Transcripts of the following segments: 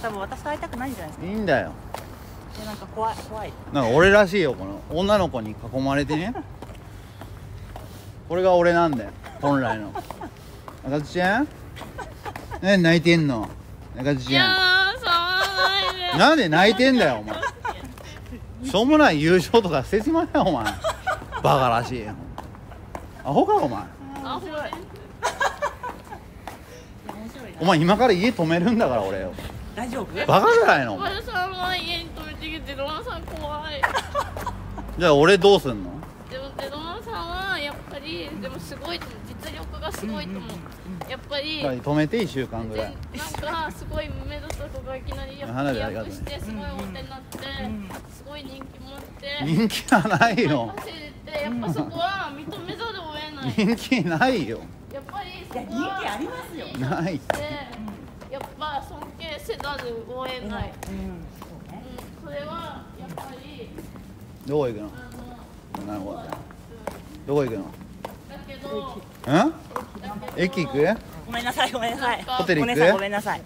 多分私と会いたくないんじゃないですか？いいんだよ。でなんか怖い怖い。なんか俺らしいよこの女の子に囲まれてね。これが俺なんだよ本来の。赤ずちゃん？ね泣いてんの？赤ずいちゃん。ないでなんで泣いてんだよお前。しょうもない優勝とか捨てちまえよお前。バカらしいアホかお前。面白い。なお前今から家止めるんだから俺よ大丈夫？バカじゃないの？お前小丸さんは家に止めてきてロナさん怖い。じゃあ俺どうすんの？でもでロナさんはやっぱりでもすごいと思う実力がすごいと思う。やっぱり止めて1週間ぐらい？でなんかすごい無名だった子がいきなりやっぱ花火してすごい大手になってん。すごい人気持って人気はないよ。走れてやっぱそこは認めざるを得ない。人気ないよ。やっぱりいや人そこは気ありますよ。ない。でやっぱ尊敬せざるを得ない、うんそうね。うん、それはやっぱりどこ行くの？なるほど。どこ行くの？だけどうん駅行く？ごめんなさいごめんなさい。ホテル行く？お姉さんごめんなさい。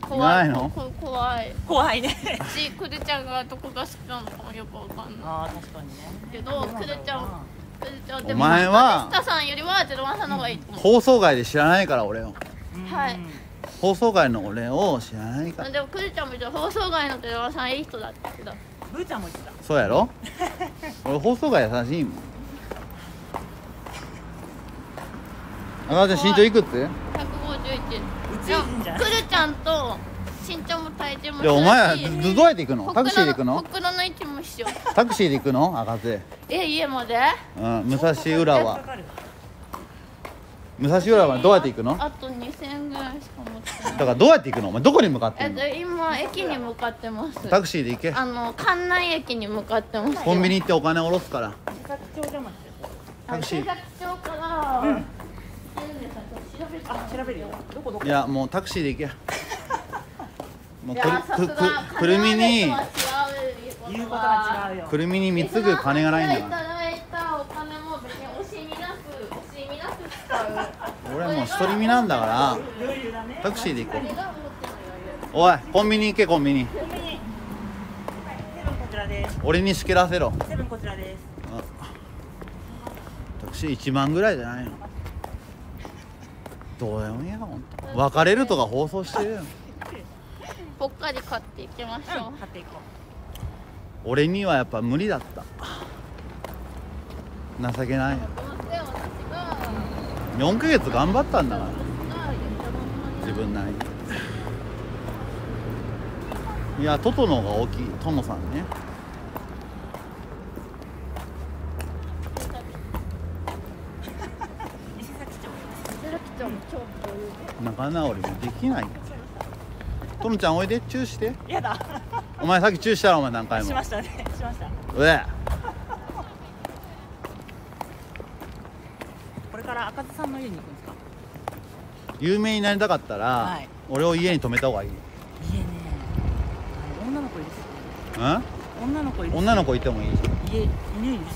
怖い。ないのこ怖い怖い。ねしくるちゃんがどこが好きなのかもよくわかんない。ああ確かにね。けどくるちゃんくるちゃんでお前はスタさんよりはゼロワンさんの方がいい放送外で知らないから俺をうんはい放送外の俺を知らないから。でもくるちゃんも言ってた放送外のゼロワンさんいい人だって言ってた。ブーちゃんも言ってた。そうやろ？俺放送外優しいもん。赤ちゃん身長いくつ151宇宙でも人じゃない？くるちゃんと身長も体重もいやお前はどどうやって行くの？タクシーで行くの？ほくろの位置も一緒。タクシーで行くの？赤瀬。え家まで？うん武蔵浦和。かかる武蔵浦和どうやって行くの？だあと2000円ぐらいしか持ってない。からどうやって行くの？お前どこに向かってんの？えっと今駅に向かってます。タクシーで行け。あの関内駅に向かってます。コンビニ行ってお金下ろすから。タクシー。警察庁から、うん調べてあ調べるよ。どこどこ？いやもうタクシーで行け。もうくるすがくくるみに。言うことが違うよ。くるみに貢ぐ金がないんだいからただいたお金も別に惜しみなく惜しみなく使う俺はもう独り身なんだからタクシーで行こう。おいコンビニ行けコンビニ。俺に仕切らせろ。セブンこちらです。タクシー1万ぐらいじゃないの？どうでもいいやほんと。別れるとか放送してるよ。ぽっかり買っていきましょう。買っていこ俺にはやっぱ無理だった。情けないよ4ヶ月頑張ったんだから。自分なりに。いやトトの方が大きい。トモさんね。仲直りもできないトモちゃんおいで。チューして。やだ。お前さっきチューしたろお前何回も。しましたね。しました。うえこれから赤津さんの家に行くんですか？有名になりたかったら、はい。俺を家に泊めた方がいい。家ね。女の子いるしうん女の子いるし女の子いてもいい家犬いるし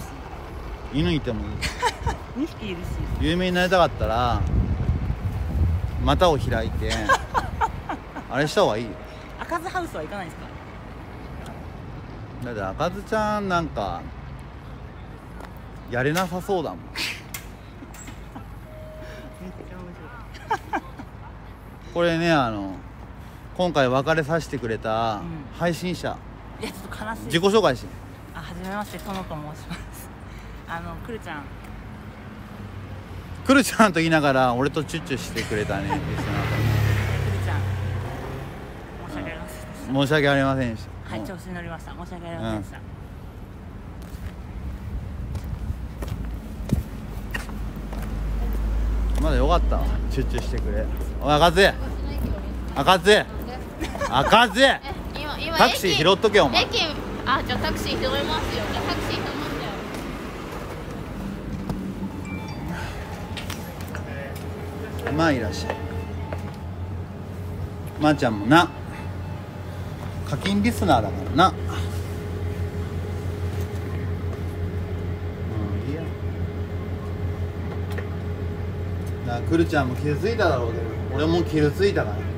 犬いてもいい。2匹いるし有名になりたかったら股を開いて あれした方がいいよ。赤津ハウスは行かないんですか？だって赤ずちゃんなんかやれなさそうだもんこれねあの今回別れさせてくれたうん。配信者、いやちょっと悲しい。自己紹介して。あはじめましてとのと申します。あのくるちゃん。くるちゃんと言いながら俺とチュッチュしてくれたね リスナーくるちゃん。申し訳ありません申し訳ありませんでした。たはい調子に乗りました。申し訳ありませんでした、まだよかった。わチュッチュしてくれ。おい赤津赤津赤津え今今タクシー駅拾っとけよお前。駅あじゃあタクシー拾いますよ。じゃあタクシー頼んだよ。まあいらっしゃい。まー、ちゃんもな。課金リスナーだからな。くるちゃんも傷ついただろうけど俺も傷ついたから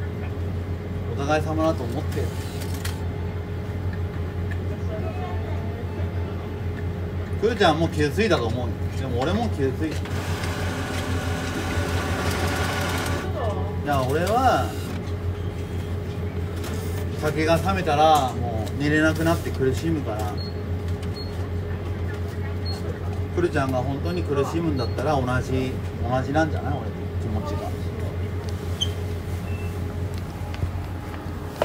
お互い様だと思ってる。くるちゃんもう傷ついたと思うでも俺も傷ついた。じゃあ俺は酒が冷めたらもう寝れなくなって苦しむから。くるちゃんが本当に苦しむんだったら同じ同じなんじゃない？俺気持ちが。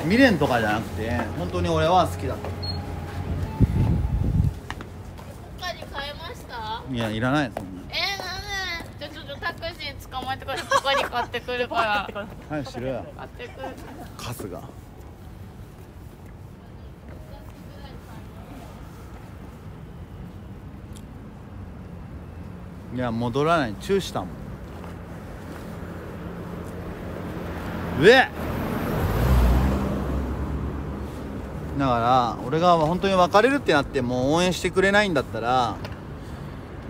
未練とかじゃなくて本当に俺は好きだか他に買えました？らいやいらないそんな。えー、なんで？ちょっとタクシー捕まえてくれ他に買ってくるから。早くしろよ。買ってくる。いや戻らない。チューしたもん。うえだから俺が本当に別れるってなってもう応援してくれないんだったら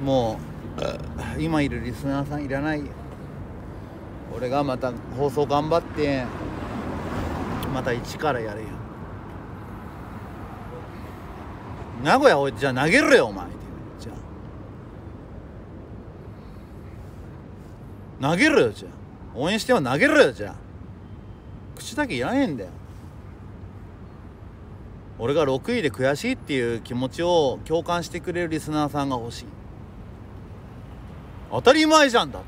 もう今いるリスナーさんいらないよ。俺がまた放送頑張ってまた一からやれよ。名古屋おいじゃあ投げるよお前。じゃあ。投げるよじゃあ。応援しては投げるよじゃあ。口だけいらねえんだよ。俺が6位で悔しいっていう気持ちを共感してくれるリスナーさんが欲しい。当たり前じゃんだって。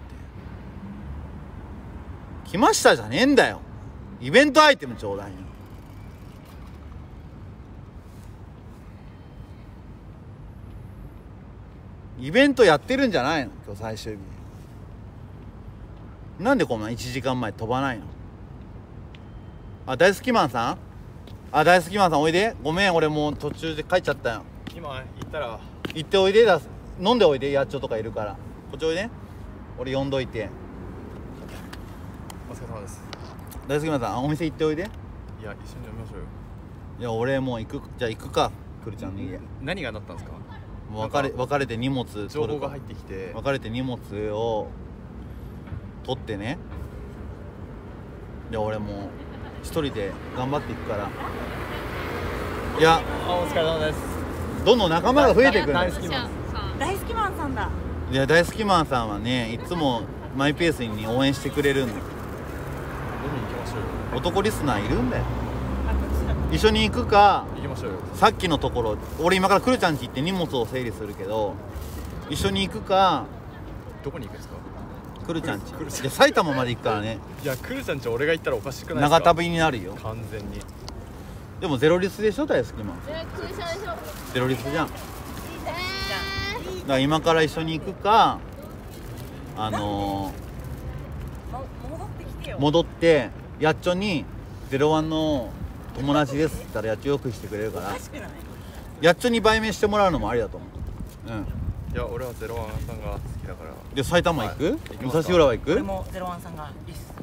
来ましたじゃねえんだよ。イベントアイテムちょうだいよイベントやってるんじゃないの？今日最終日。なんでこんな1時間前飛ばないの？あ大好きマンさん？あ大好きマンさんおいで。ごめん俺もう途中で帰っちゃったよ。今行ったら。行っておいで。だ飲んでおいで。やっちょとかいるから。こっちおいで。俺呼んどいて。お疲れ様です。大好きマンさんお店行っておいで。いや一緒に飲みましょうよ。いや俺もう行く。じゃあ行くか。くるちゃんの家。何がなったんですか？別れ別れて荷物取るか。情報が入ってきて。別れて荷物を取ってね。で俺もう一人で頑張っていくから。いや。あお疲れ様です。どんどん仲間が増えてくる大好きマン。大好きマンさんだ。いや大好きマンさんはねいつもマイペースに応援してくれるんだよ。飲みに行きましょうよ。男リスナーいるんだよ。一緒に行くか行きましょうよ。さっきのところ俺今からくるちゃんち行って荷物を整理するけど一緒に行くかどこに行くんですか？くるちゃんち。くるちゃん。で埼玉まで行くからね。いやくるちゃんち俺が行ったらおかしくないですか？長旅になるよ。完全に。でもゼロリスでしょ？大好きマンえ空車でしょ。ゼロリスじゃん。だかえら今から一緒に行くかあのも戻ってきてよ。ー戻ってやっちょに「ゼロワンの友達です」って言ったらやっちょよくしてくれるから。おかしくないやっちょに売名してもらうのもありだと思う。うんいや俺はゼロワンさんが好きだから。で埼玉行く、はい。行武蔵浦和行く？俺もゼロワンさんがいいっす。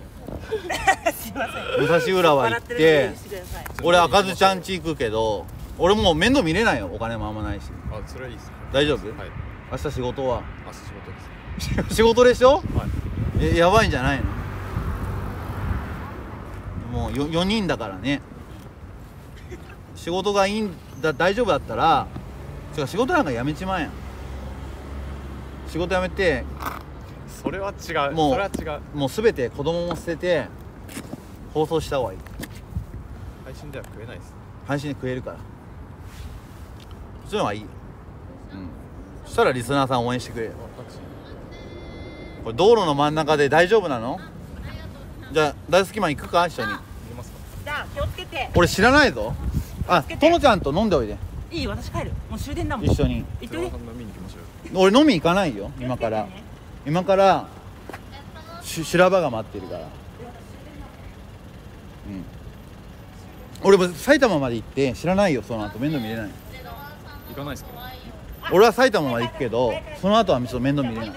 すいません武蔵浦和行って俺赤ずちゃんち行くけど俺もう面倒見れないよお金もあんまないし。あそれはいいっす大丈夫？はい。明日仕事は？明日仕事です。仕事でしょ？はい。えやばいんじゃないの？もう 4, 人だからね。仕事がいいんだ大丈夫だったら仕事なんかやめちまえやん仕事辞めてそれは違う。もうそれは違う。もう全て子供も捨てて放送した方がいい。配信では食えないです。配信で食えるから。そういうのはいい。ようん。そしたらリスナーさん応援してくれこれ道路の真ん中で大丈夫なの？じゃあ大好きマン行くか？一緒に。じゃあ気をつけて。俺知らないぞ。あとのちゃんと飲んでおいで。いい私帰る。もう終電だもん。一緒に。行っておいで俺飲み行かないよ今から。今からし修羅場が待ってるから。うん。俺も埼玉まで行って知らないよその後。面倒見れない。行かないですか？俺は埼玉まで行くけどその後はちょっと面倒見れない。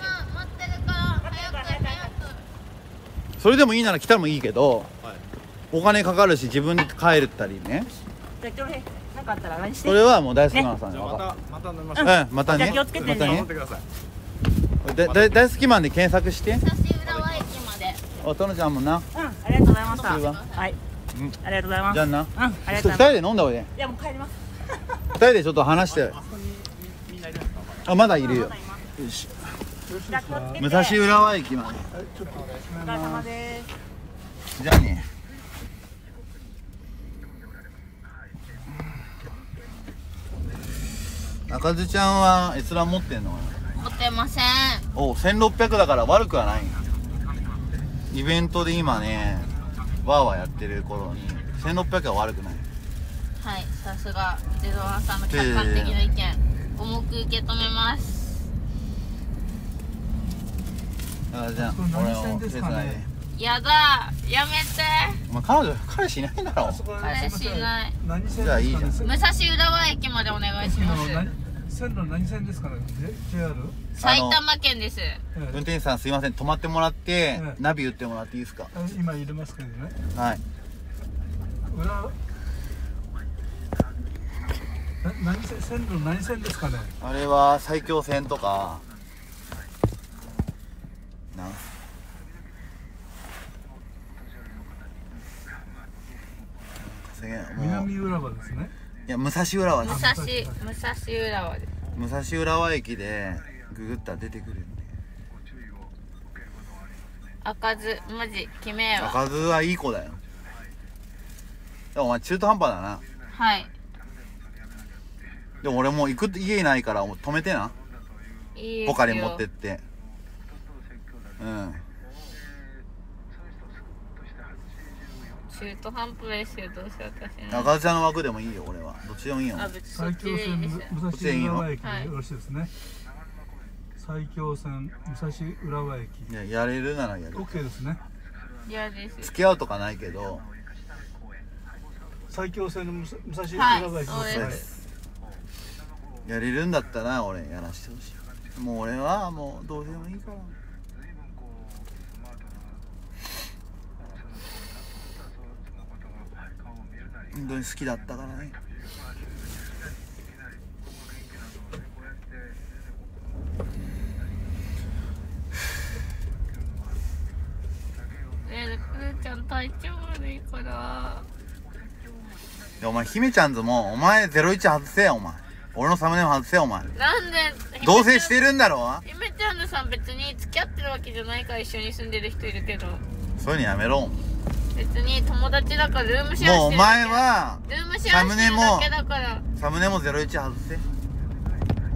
それでもいいなら来たらもいいけどはい。お金かかるし自分で帰るったりねかあったら LINE して。それはもう大好きマンさんに。じゃあまたまた飲みましるょううんまたね。気をつけてね。またね。大好きマンで検索して。武蔵浦和駅まで。おとのちゃんもな。うんありがとうございました。いいわはい。ありがとうございます。じゃあな。うんありが二とうございます。人で飲んだ方がいいいやもう帰ります。二人でちょっと話して。あまだいるよ。よし。武蔵浦和駅まで。お疲れ様です。じゃあね赤ずちゃんは閲覧持ってんの持ってません。お1600だから悪くはないイベントで今ねワーワーやってる頃に1600は悪くない。はいさすが。ゼロワンさんの客観的な意見重く受け止めます。赤ずちゃん俺を手伝い。でやだやめて。お前彼女彼氏いないんだろ彼氏いない。じゃあいいじゃん。武蔵浦和駅までお願いします線路何線ですかね？J- JR? 埼玉県です。ええ。運転手さんすいません止まってもらってええ。ナビ打ってもらっていいですか？あ今入れますけどね。はい。裏？な何線線路何線ですかね？あれは埼京線とか。な。ん南浦和ですねいや武蔵浦和武蔵武蔵浦和です。武蔵浦和駅でググったら出てくるんで。開かず。マジ決めは赤ずはいい子だよ。でもお前中途半端だな。はい。でも俺もう行く家ないからもう止めてな。いいポカリ持ってって。うん中途半端ですよどうせ私の赤ずちゃんの枠でもいいよ俺は。どっちでもいいよ。あ別にそっ埼ちでいい京線です武蔵浦和駅よろしいですね、埼京線武蔵浦和駅。いややれるならやる。OK ですね。嫌です付き合うとかないけど。埼京線の武蔵浦和駅。そうです。そうですやれるんだったら俺やらしてほしい。もう俺はもうどうでもいいから本当に好きだったからね。ちゃん体調悪いから。お前姫ちゃんズもお前01外せよお前。俺のサムネも外せよお前。なんで同棲してるんだろゆめちゃんのさん別に付き合ってるわけじゃないから一緒に住んでる人いるけど。そういうのやめろ別に友達だからルームシェアしてるだけ。もうお前はルームシェアしてるだけだから。サムネも01外せ。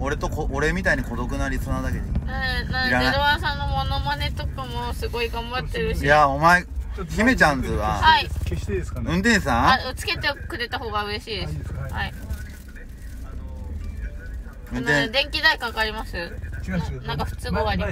俺とこ俺みたいに孤独なリスナーだけでいい。うんなんゼロワンさんのモノマネとかもすごい頑張ってるし。いやお前ちょっと姫ちゃんズははい。消していいですかね、運転手さん？あつけてくれた方が嬉しいです。あいいですか？はい。運転電気代かかります。違う違う。なんか不都合あり